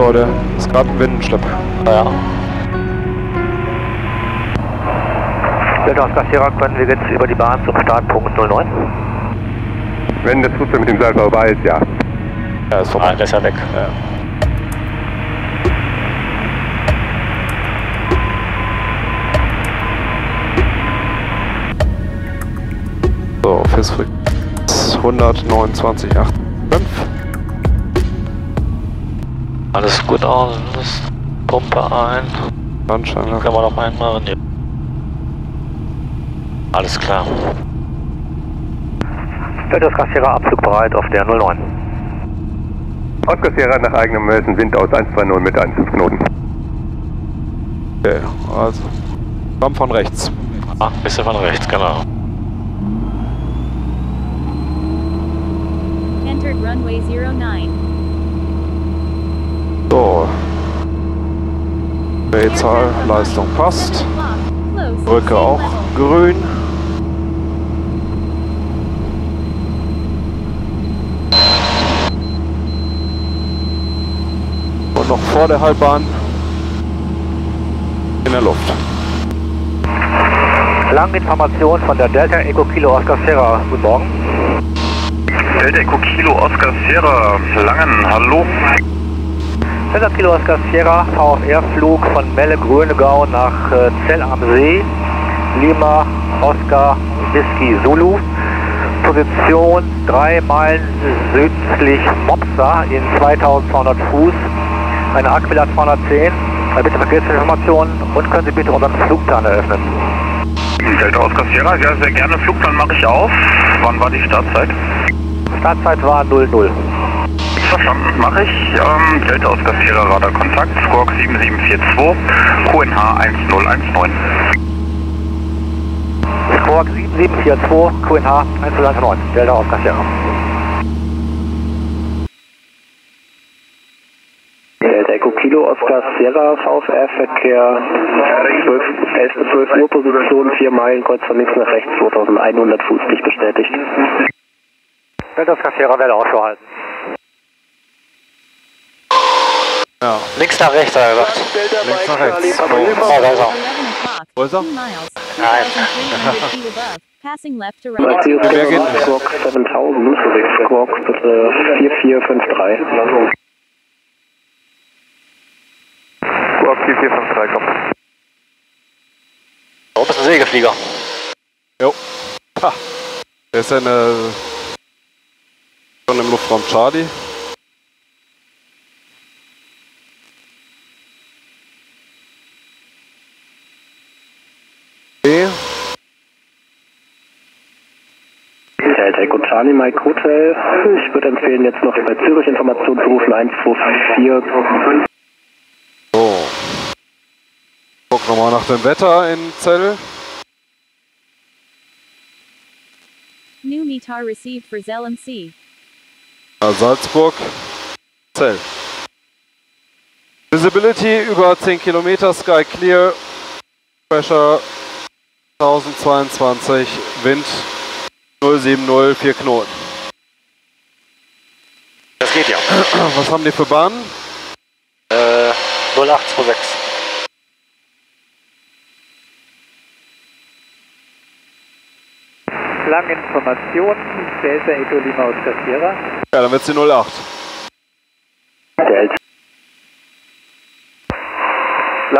Der ist gerade ein Windenschlipp. Ja. Oscar Sierra können wir jetzt über die Bahn zum Startpunkt 09. Wenn das Flugzeug mit dem Seil vorbei ist, ja. Ja, ist Ah, vorbei. der ist ja weg. Ja. So, Festfrequenz 129,85. Alles gut aus. Alles Pumpe ein. Anscheinend. Kann man noch einmachen. Ja. Alles klar. Delta Sierra abflugbereit auf der 09. Oscar Sierra nach eigenem Messen Wind aus 120 mit 1,5 Knoten. Okay, also. Komm von rechts. Ah, bisschen von rechts, genau. Entered runway 09. So. Drehzahl, Leistung passt. Brücke auch grün. Und noch vor der Halbbahn in der Luft. Langinformation von der Delta Eco Kilo Oscar Sierra. Guten Morgen. Delta Eco Kilo Oscar Sierra, Langen, hallo. Delta Kilo Oscar Sierra, VFR-Flug von Melle Grönegau nach äh, Zell am See. Lima Oscar Whisky Zulu. Position 3 Meilen südlich Mopsa in 2200 Fuß. Eine Aquila 210. Äh, Bitte Verkehrsinformationen und können Sie bitte unseren Flugplan eröffnen. Delta Oscar Sierra, ja, sehr gerne. Flugplan mache ich auf. Wann war die Startzeit? Startzeit war 00. Verstanden, mache ich. Ähm, Delta Oscar Sierra Radarkontakt, Squawk 7742, QNH 1019. Squawk 7742, QNH 119, Delta Oscar Sierra. Delta Echo Kilo Oscar Sierra VFR Verkehr 12, 11 bis 12 Uhr Position 4 Meilen kreuz von links nach rechts 2100 Fuß nicht bestätigt. Delta Oscar Sierra Welle Ausschau halten. Ja, Links nach rechts, hat er gesagt. links nach rechts. Oh, da ist er. 11 o'clock. Wo ist er? 2 miles. Nein. 1,300 feet above. Passing left to Right Wer geht? Squawk 7000, Squawk bitte 4453. Squawk 4453, kommt. Oben ist ein Segelflieger. Jo. Ha. Der ist ja eine, schon im Luftraum Charlie. Okay. Echo Charlie Mike Hotel. Ich würde empfehlen, jetzt noch bei Zürich Informationen zu rufen 124. So. Guck nochmal nach dem Wetter in Zell. New METAR received for ZLMC. Ja, Salzburg. Zell. Visibility über 10 Kilometer, Sky Clear. Pressure 1022, Wind 070, 4 Knoten. Das geht ja. Was haben die für Bahnen? Äh, 0826. Langinformation, Delta Eco Lima Oscar Sierra. Ja, dann wird's die 08. Delta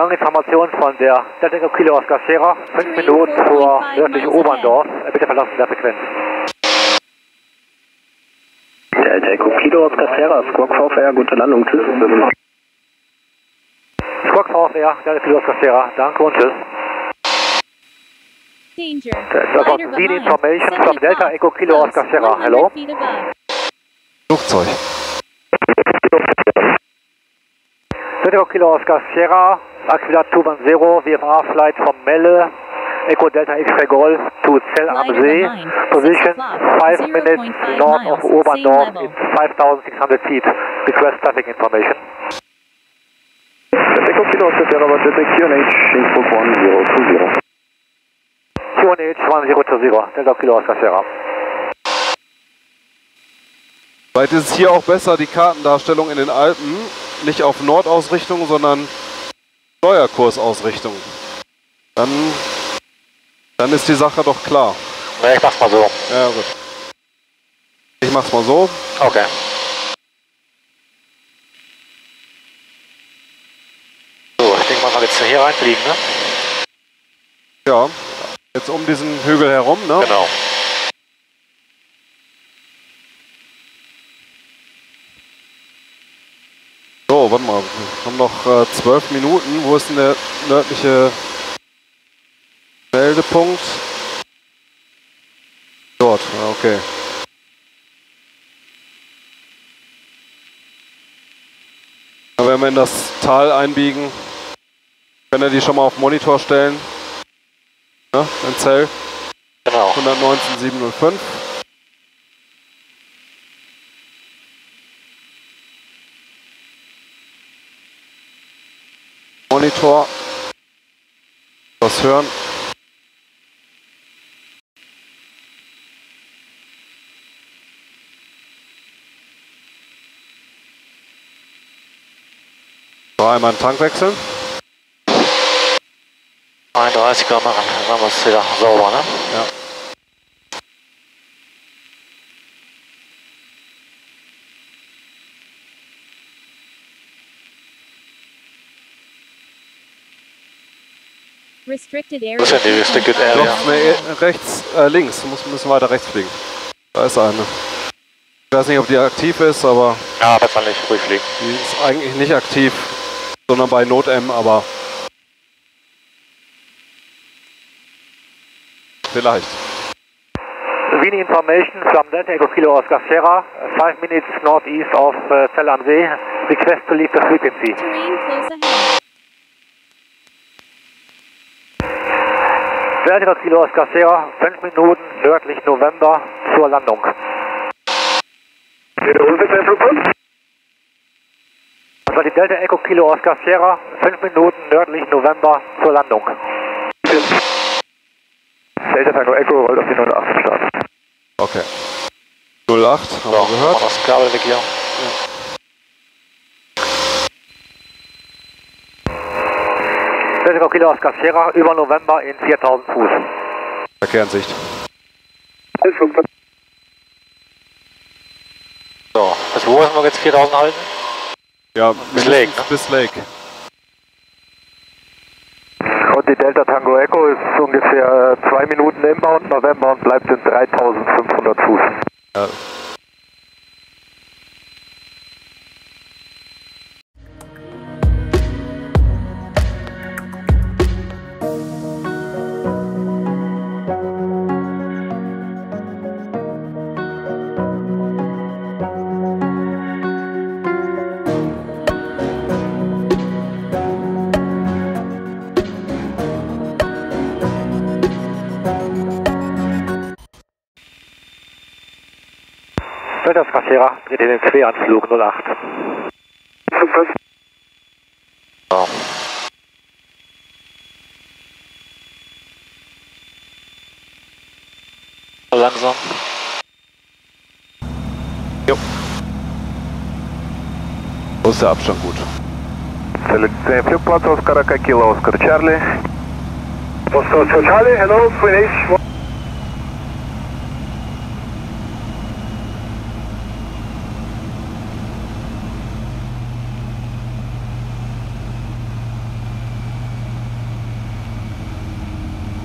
Langinformation von der Delta Eco Kilo Oscar Sierra. 5 Minuten vor nördlich Oberndorf. Äh, Bitte verlassen der Frequenz. Delta Echo Kilo Oscar Sierra, Squawk VFR, gute Landung, tschüss. Squawk VFR, Delta Kilo Oscar Sierra. Danke und tschüss. Danger. Glider speed behind. information from 70 Delta. Echo Kilo. Oscar Sierra. 100 Hello? Flugzeug. Delta Echo Kilo Oscar Sierra. Aquila 210, VFR flight from Melle. Echo Delta X-Ray Golf to Zell am See. Position 6 o'clock. 5 0.5 minutes north miles. of Oberndorf in 5,600 feet. Request traffic information. Echo Kilo Oscar Sierra, Delta QNH, Innsbruck 1020. QNH 1020, Delta Kilo Oscar Sierra. Vielleicht ist es hier auch besser, die Kartendarstellung in den Alpen nicht auf Nordausrichtung, sondern Steuerkursausrichtung. Dann, dann ist die Sache doch klar. Ne, ich mach's mal so. Ja, gut. Ich mach's mal so. Okay. So, ich denke mal, jetzt hier reinfliegen, ne? Ja. Jetzt um diesen Hügel herum, ne? Genau. So, warte mal. Wir haben noch äh, zwölf Minuten. Wo ist denn der nördliche Meldepunkt? Dort, ja, okay. Ja, wenn wir in das Tal einbiegen, können wir die schon mal auf Monitor stellen. Ne, in Zell Genau. 119.705. Monitor. Was hören? So, einmal einen Tank wechseln. 31er machen, dann haben wir es wieder sauber, ne? Ja. Restricted area. Wo ist denn die Restricted Doch, Area? nee, rechts, äh, links. Muss, müssen weiter rechts fliegen. Da ist eine. Ich weiß nicht, ob die aktiv ist, aber Ja, besser nicht, ruhig fliegen. die ist eigentlich nicht aktiv, sondern bei Not-M, aber vielleicht. Vini information from Delta Echo Kilo Oscar Sierra, 5 minutes northeast of uh, Zell am See. Request to leave the frequency. Echo Kilo Oscar Sierra, 5 Minuten nördlich November zur Landung. Das war die Delta Echo Kilo Oscar Sierra, 5 Minuten nördlich November zur Landung. Delta Tango Echo rollt auf die 08 Start. Okay. 08, haben wir gehört. das Kabel weg hier. Delta Echo Kilo Oscar Sierra, über November in 4000 Fuß. Verkehr in Sicht. So, bis wo müssen wir jetzt 4000 halten? Ja, Bis Lake, ne? Bis Lake. Und die Delta Tango Echo ist ungefähr 2 Minuten inbound November und bleibt in 3500 Fuß. Ja. In den Queranflug 08. So. Langsam. So ist der Abstand gut. Selektion Flugplatz Oscar Kilo Oscar Charlie. Oscar Oscar Charlie, hello, finish.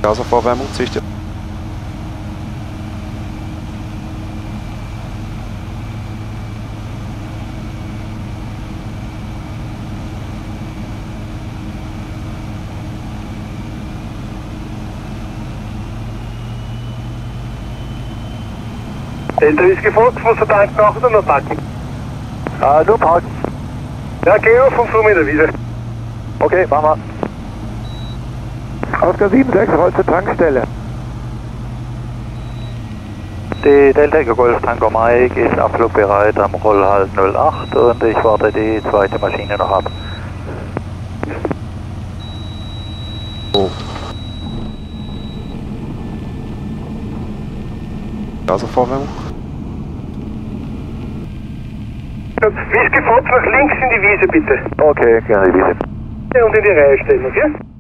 Gasaufwärmung ziehe ich dir. Delta ist gefolgt, muss der Tank nach oder noch packen? Ah, nur parken. Ja, geh auf und fahr mit der Wiese. Okay, machen wir. Oscar 76, rollt zur Tankstelle. Die Delta Echo Golf Tango Mike ist abflugbereit am Rollhalt 08 und ich warte die zweite Maschine noch ab. Gasaufwärmung. Oscar. Whisky Fox nach links in die Wiese, bitte. Okay, gerne die Wiese. Und in die Reihe stellen, okay?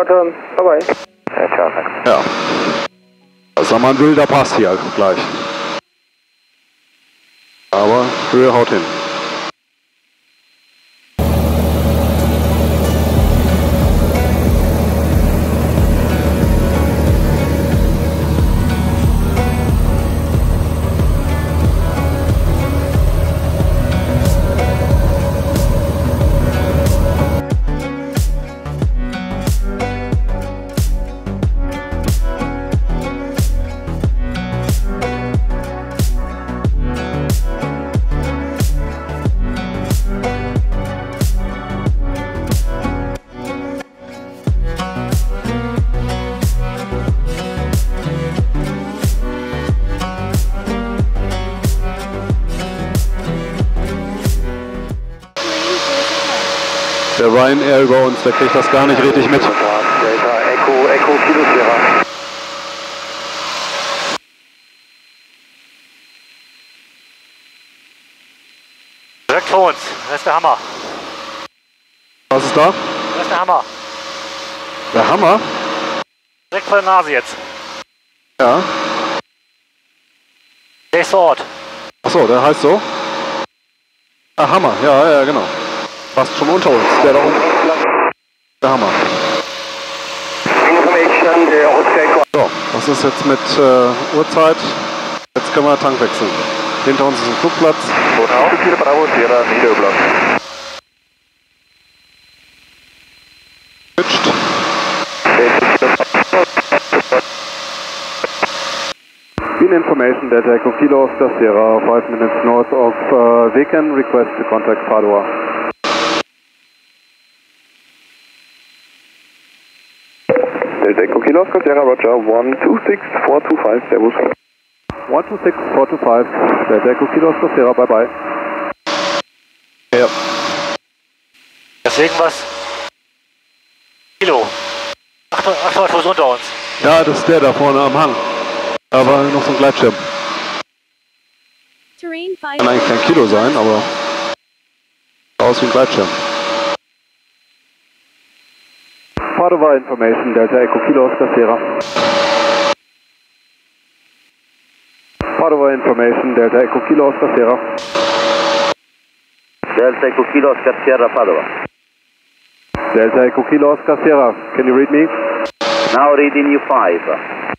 Ja, Roger. Bye-bye. Ja, ciao. Ja. Das ist mal ein wilder Pass hier gleich. Aber Höhe haut hin. Ryanair über uns, der kriegt das gar nicht richtig mit. Echo, Echo, Kilo Sierra. Direkt vor uns. Das ist der Hammer. Was ist da? Das ist der Hammer. Der Hammer? Direkt vor der Nase jetzt. Ja. Nächster Ort. Achso, der heißt so? Ah, Hammer, ja, ja, genau. Fast schon unter uns, der da unten. Der Hammer. So, was ist jetzt mit äh, Uhrzeit? Jetzt können wir Tank wechseln. Hinter uns ist ein Flugplatz. Switched. In information that Echo Kilo Oscar Sierra, 5 minutes north of uh, Weken, request to contact Padua. Delta Echo Kilo Oscar Sierra Roger 126425 Servus. 126425, Delta Echo Kilo Oscar Sierra, bye bye. Ja. Deswegen was? Kilo. 800 800 Fuß unter uns. ja, das ist der da vorne am Hang. Aber noch so ein Gleitschirm. Terrain 5. Kann eigentlich kein Kilo sein, aber aus wie ein Gleitschirm. Padova information, Delta Echo Kilo Oscar Sierra. Padova information, Delta Echo Kilo Oscar Sierra. Delta Echo Kilo Oscar Sierra Padova. Delta Echo Kilo Oscar Sierra, can you read me? Now reading you 5.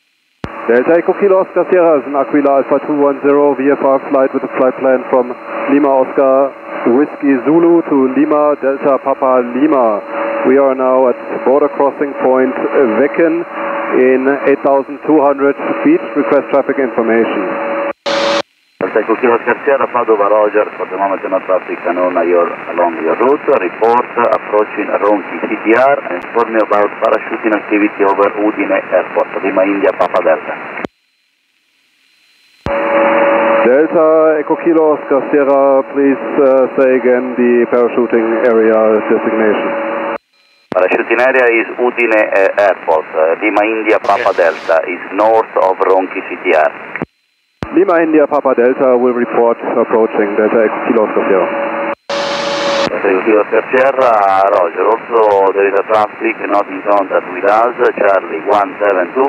Delta Echo Kilo Oscar Sierra is an Aquila Alpha 210 VFR flight with a flight plan from Lima Oscar Whiskey Zulu to Lima Delta Papa Lima. We are now at border crossing point Wecken in 8,200 feet. Request traffic information. Delta Echo Kilo Oscar Sierra Padova Roger, for the moment no traffic known your, along your route. Report approaching Ronchi CTR and inform me about parachuting activity over Udine Airport, Lima India Papa Delta. Delta Echo Kilo please uh, say again the parachuting area designation. Parachuting area is Udine uh, Airport, uh, Lima India Papa Delta is north of Ronchi CTR. Lima India Papa Delta will report approaching Delta Echo Kilo Sierra. Delta Echo Kilo Sierra, Roger. Also there is a traffic not in contact with us, Charlie 172.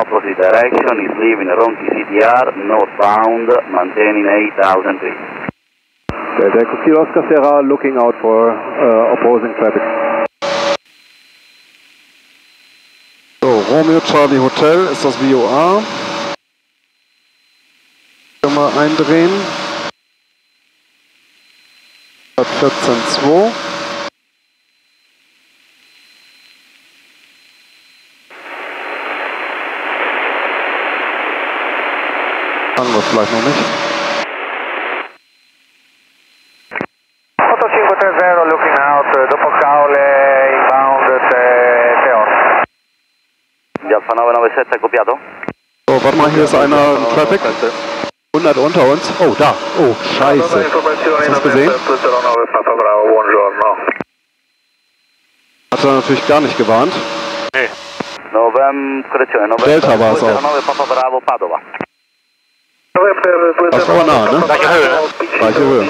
Opposite direction is leaving Ronchi CTR, northbound, maintaining 8,000 feet. Delta Echo Kilo Sierra looking out for uh, opposing traffic. Romeo Charlie Hotel ist das VOA. Wir eindrehen. 14.2. Fangen wir vielleicht noch nicht. Alfa 997 copiato? So, warte mal, hier ist einer im Traffic. 100 unter uns. Oh, da. Oh, scheiße. Hast du das gesehen? 9 Papa Bravo, buongiorno. Hat er natürlich gar nicht gewarnt. November Delta war es auch. 9 Papa Bravo Padova. Das war nah, ne? Gleiche Höhe. Gleiche Höhe.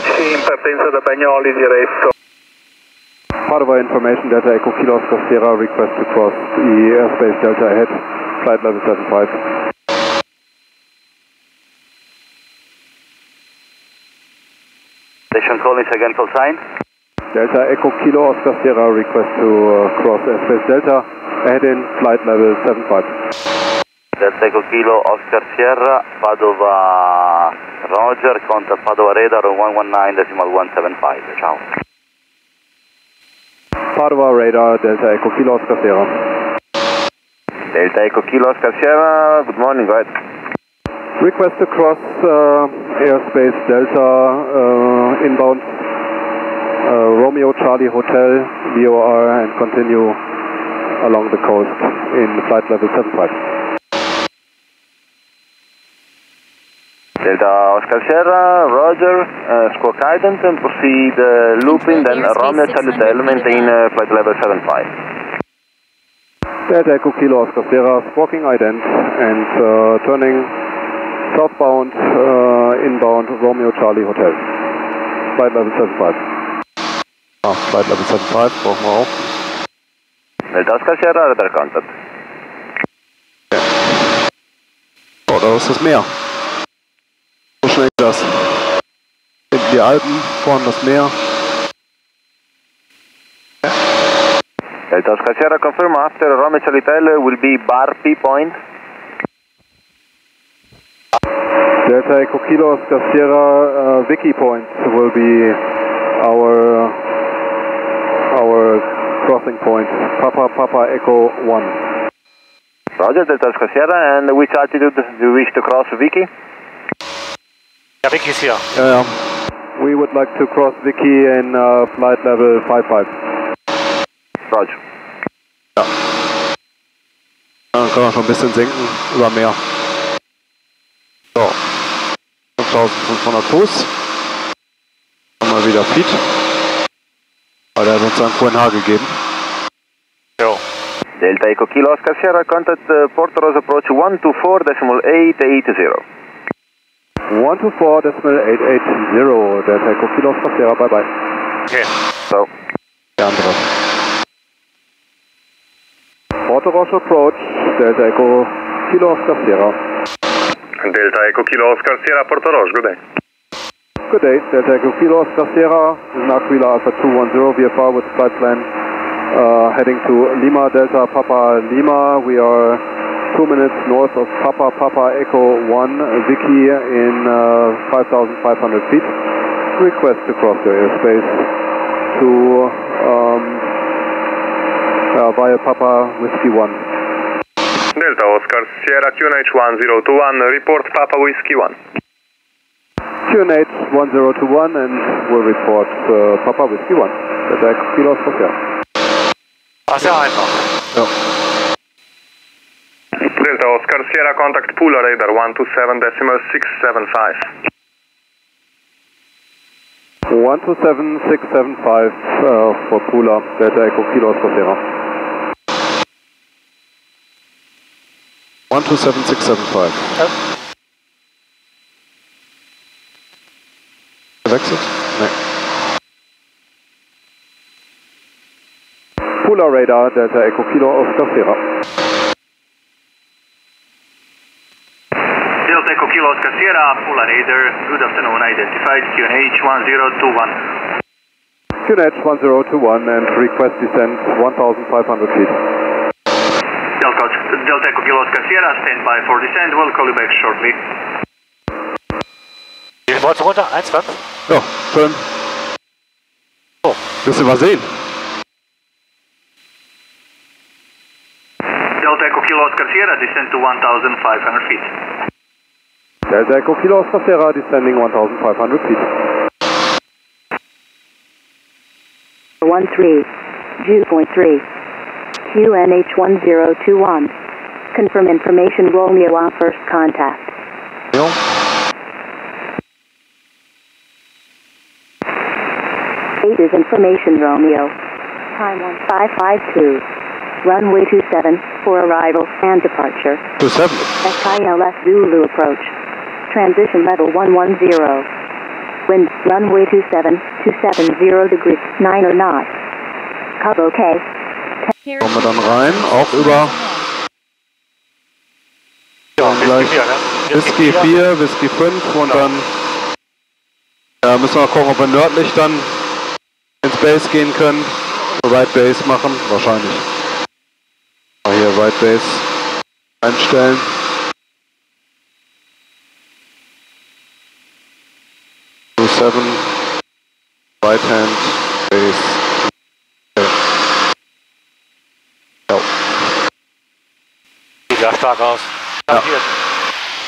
In partenza da Bagnoli diretto. Padova information, Delta Echo Kilo Oscar Sierra, request to cross the airspace Delta ahead, flight level 75. Station calling again call sign. Delta Echo Kilo Oscar Sierra, request to uh, cross airspace Delta, ahead in flight level 75. Delta Echo Kilo Oscar Sierra, Padova Roger, contact Padova radar 119.175. Ciao. Padova radar, Delta Echo Kilo Oscar Sierra. Delta Echo Kilo Oscar Sierra, good morning, ahead. Request to cross uh, airspace Delta uh, inbound uh, Romeo Charlie Hotel VOR and continue along the coast in flight level 75. Delta Oscar Sierra, Roger, uh, squawk ident and proceed uh, looping, then Romeo Charlie 600 Hotel, for the maintain day. uh, flight level 75. Delta Echo Kilo Oscar Sierra, squawking ident and uh, turning southbound uh, inbound Romeo Charlie Hotel. Flight level 75. Ah, flight level 75 brauchen wir auch. Delta Oscar Sierra, radar contact. Oh, da ist das Meer. Schnell geht das. Hinten die Alpen, vorne das Meer. Delta Oscar Sierra, confirm after Romeo Charlie Hotel will be Barpi Point. Delta Echo Kilo Oscar Sierra uh, Vicky Point will be our our crossing point. Papa Papa Echo 1. Roger, Delta Oscar Sierra, and which altitude do you wish to cross Vicky? Ja, Vicky ist hier. Ja, ja. We would like to cross Vicky in uh, flight level 55. Roger. Dann können wir schon ein bisschen senken über Meer. So. 5500 Fuß. Haben wir wieder Feed. Aber der hat uns dann QNH gegeben. Jo. Delta Echo Kilo Oscar Sierra, contact uh, Port Rosa approach 124.880. 124.880. Delta Echo Kilo Oscar Sierra, bye bye. Okay. So, Der andere. Portoroche approach, Delta Echo Kilo Oscar Sierra. Delta Echo Kilo Oscar Sierra Portoroche, good day. Good day, Delta Echo Kilo Oscar Sierra, this is Aquila Alpha 210 VFR with flight plan uh, heading to Lima Delta Papa Lima. We are two minutes north of Papa Papa Echo 1 Vicky in uh, 5,500 feet. Request to cross your airspace to um, uh, via Papa Whiskey 1. Delta Oscar Sierra QNH 1021, report Papa Whiskey 1. QNH 1021 and we'll report uh, Papa Whiskey 1. Delta Echo Kilo Oscar Sierra. Ah, sehr einfach. Delta Oscar Sierra contact Pula radar 127 decimal 675. 127675 uh, for Pula, Delta Echo Kilo Oscar Sierra. 127675. Gewechselt? Nein. Pula Radar, Delta Echo Kilo Oscar Sierra. Delta Echo Kilo Oscar Sierra, Pula Radar, good afternoon, identified QNH 1021. QNH 1021 and request descent 1500 feet. Delta, Delta Echo Kilo Oscar Sierra, stand by for descent, we'll call you back shortly. Wie viel wolltest du runter? 1,5? Ja, schön. Oh. Bisschen was sehen. Delta Echo Kilo Oscar Sierra, descend to 1500 feet. Delta Echo Kilo Oscar Sierra descending 1500 feet. 13, Dew point 3, QNH 1021. Confirm information Romeo on first contact. Ja. Eight is information Romeo. Time 1552. Runway 27 for arrival and departure. 27. SILS Zulu approach. Transition level 110. Wind runway 27 270 degrees 9 or not. Cub okay. Kommen wir dann rein, auch über Ja, gleich Whisky 4, ne? Whisky 4, Whisky 5 und dann ja, müssen wir gucken, ob wir nördlich dann ins Base gehen können. Right Base machen, wahrscheinlich. Mal hier Right Base einstellen. Seven, right hand, base. Ja. Sieht ja stark aus. Ja.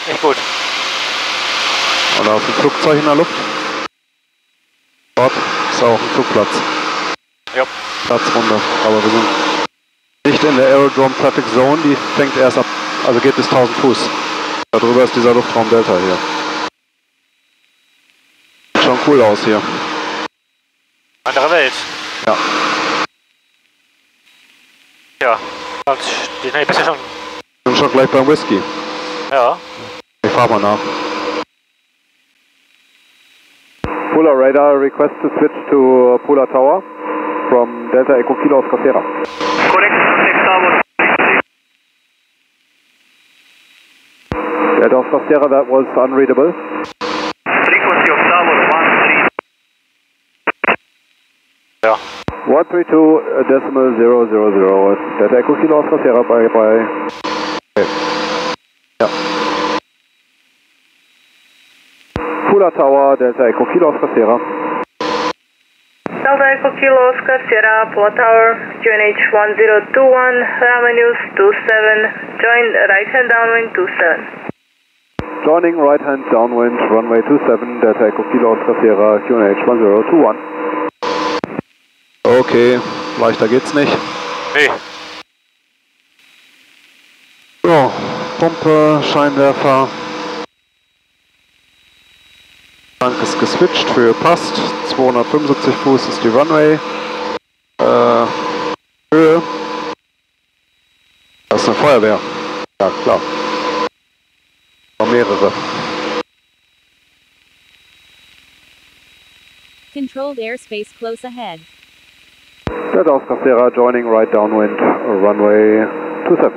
Echt gut. Oder auf dem Flugzeug in der Luft. Dort ist auch ein Flugplatz. Ja. Platzrunde. Aber wir sind nicht in der Aerodrome Traffic Zone, die fängt erst ab, also geht bis 1000 Fuß. Darüber ist dieser Luftraum Delta hier. Sieht schon cool aus hier. Andere Welt. Ja. Ja. Die sind bist ja schon. Sind schon gleich beim Whisky. Ja. Ich fahr mal nach. Pula Radar, request to switch to Pula Tower from Delta Echo Kilo Oscar Sierra. Correct. Delta Oscar Sierra, that was unreadable. 132 uh, decimal 000. Delta Echo Kilo Oscar Sierra bei, bei. Okay. Ja. Pula Tower, Delta Echo Kilo Oscar Sierra. Delta Echo Kilo Oscar Sierra Pula Tower QNH 1021 Ramanus 27 join right hand downwind 27 Joining right hand downwind, runway 27, Delta Echo Kilo Oscar Sierra, QNH 1021. Okay, leichter geht's nicht. Nee. So, Pumpe, Scheinwerfer. Tank ist geswitcht, Höhe passt. 275 Fuß ist die Runway. Äh, Höhe. Das ist eine Feuerwehr. Ja, klar. Noch mehrere. Controlled airspace close ahead. Delta Oscar Sierra joining right downwind, runway 27.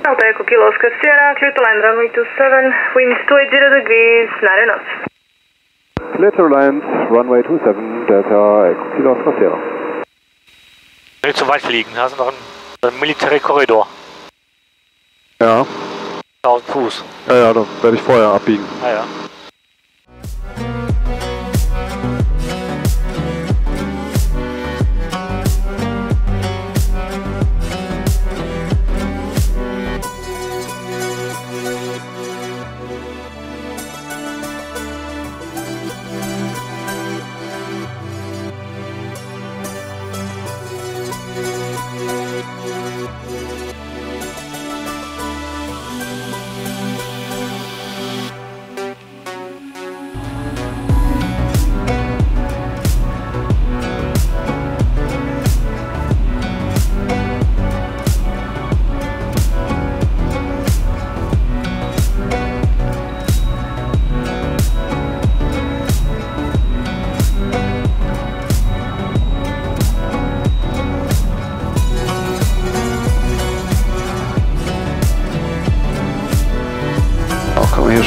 Delta Echo Kilo Oscar Sierra, clear to land runway 27, winds 280 degrees, 9 knots. Clear to land, runway 27, Delta Echo Kilo Oscar Sierra. Nicht zu weit fliegen, da ist noch ein, ein Military Korridor. Ja, 1000 Fuß. ja, ja, da werde ich vorher abbiegen. Ah ja.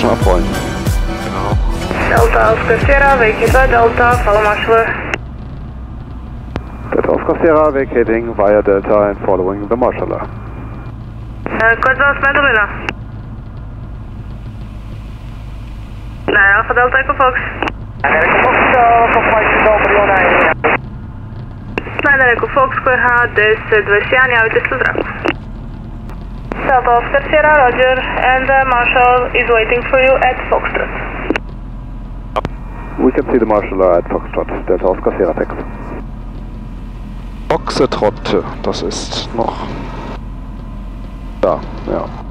Schon abrollen. Delta Oscar Sierra, Wakey 2 Delta, follow marshal. Delta Oscar Sierra vacating via Delta and following the marshaller. Uh, kort zelfs met Domina. Nee, Alpha Delta Echo Fox. Slider Echo Fox, QH 1021, javite se u zraku. Delta Oscar Sierra, Roger, and the Marshal is waiting for you at Foxtrot. We can see the marshaller at Foxtrot. Delta Oscar Sierra Text. Foxtrot, das ist noch da, ja.